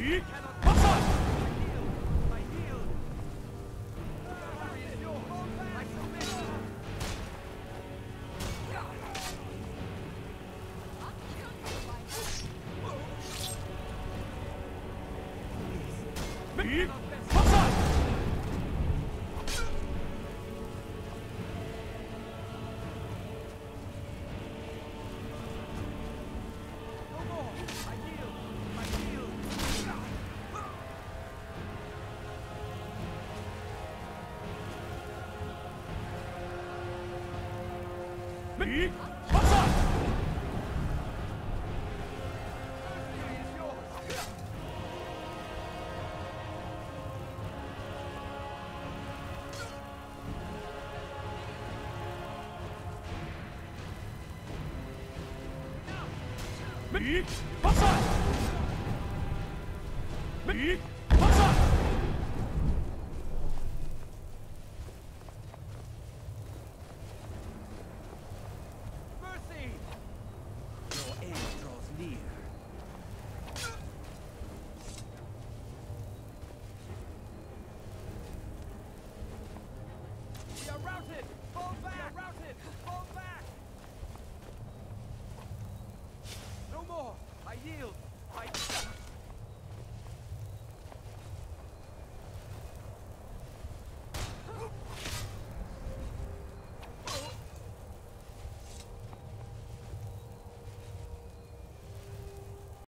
右右パス I yield!